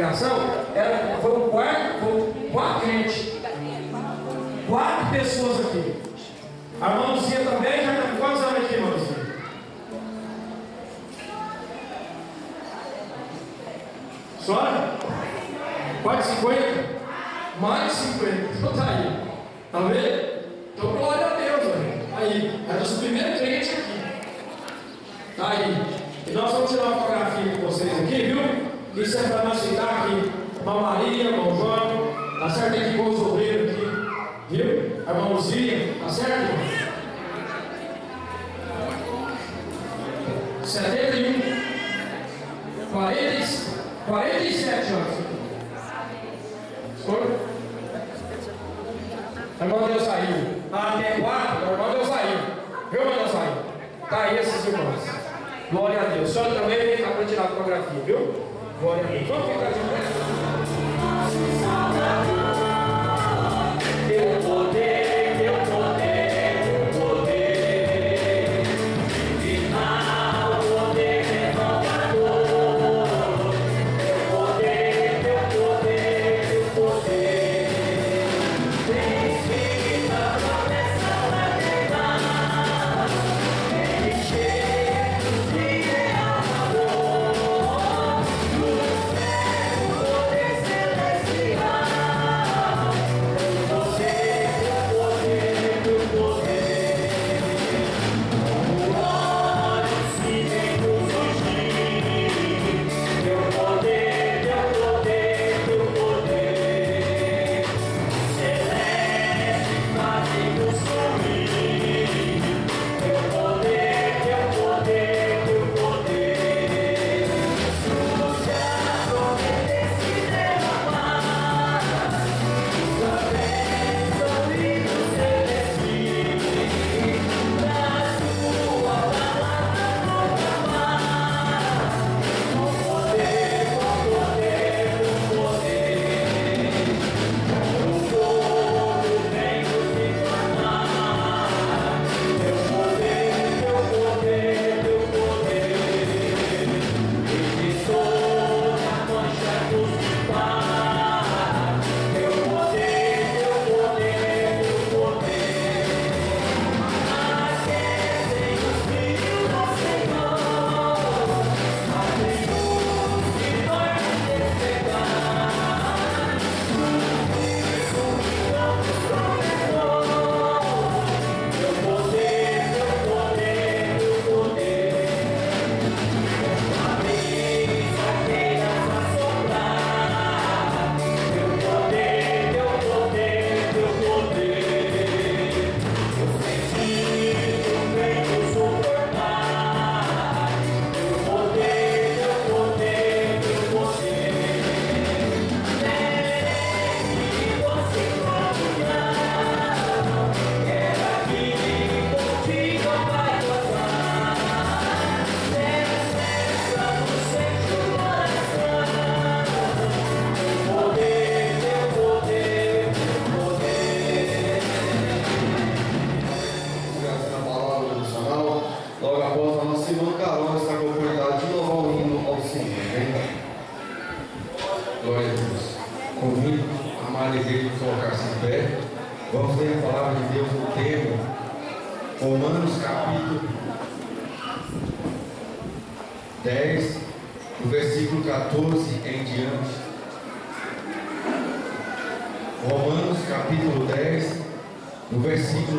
congregação, era, foi um quarto, foi quatro crentes. Quatro pessoas aqui. A irmãzinha também já está com quantos anos aqui, irmãzinha? Só? Quase 50? Mais de 50. Então tá aí. Tá vendo? Então glória a Deus, velho. Aí, é nosso primeiro crente aqui. Tá aí. E nós vamos tirar uma fotografia com vocês aqui, viu? Isso é para nós citar aqui. Irmã Maria, irmão João. Tá certo? Que pôr os obreiros aqui. Viu? A irmãozinha. Tá certo, irmão? 71. 40, 47 anos. Foi? A irmã Deus saiu. Ah, tem quatro? A irmã Deus saiu. Viu, irmã Deus saiu? Tá aí esses irmãos. Glória a Deus. O senhor também vem cá para tirar a fotografia, viu? Glória a Deus.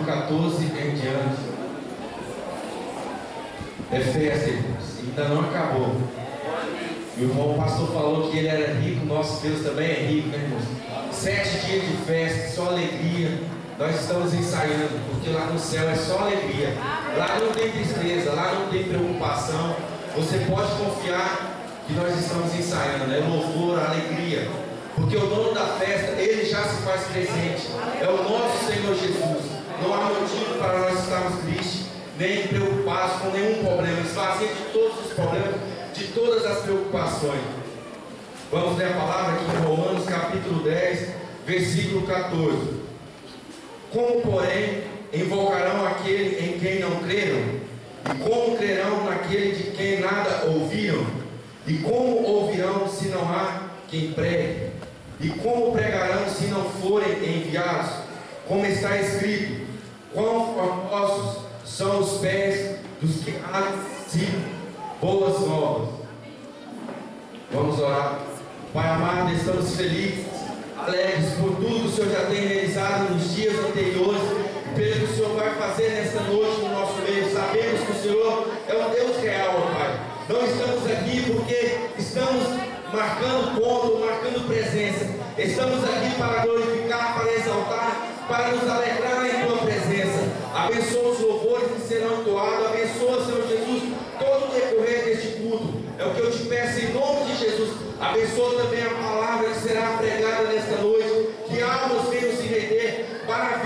Versículo 14 em diante. Efésios, ainda não acabou. E o pastor falou que ele era rico, nosso Deus também é rico, né, irmãos? Sete dias de festa, só alegria. Nós estamos ensaiando, porque lá no céu é só alegria. Lá não tem tristeza, lá não tem preocupação. Você pode confiar que nós estamos ensaiando, é louvor, alegria. Porque o dono da festa, ele já se faz presente. É o nosso Senhor Jesus. Não há motivo para nós estarmos tristes, nem preocupados com nenhum problema. Esvazia de todos os problemas, de todas as preocupações. Vamos ler a palavra aqui em Romanos capítulo 10, versículo 14. Como, porém, invocarão aquele em quem não creram? E como crerão naquele de quem nada ouviram? E como ouvirão se não há quem prega. E como pregarão se não forem enviados? Como está escrito: Quão formosos são os pés dos que anunciam boas novas. Vamos orar. Pai amado, estamos felizes, alegres por tudo que o Senhor já tem realizado nos dias anteriores pelo que o Senhor vai fazer nesta noite no nosso meio. Sabemos que o Senhor é um Deus real, Pai. Não estamos aqui porque estamos marcando ponto, marcando presença. Estamos aqui para glorificar, para exaltar, para nos alegrar em tua presença. Abençoa os louvores que serão doados. Abençoa, Senhor Jesus, todo o decorrer deste culto. É o que eu te peço em nome de Jesus. Abençoa também a palavra que será pregada nesta noite. Que almas venham se render para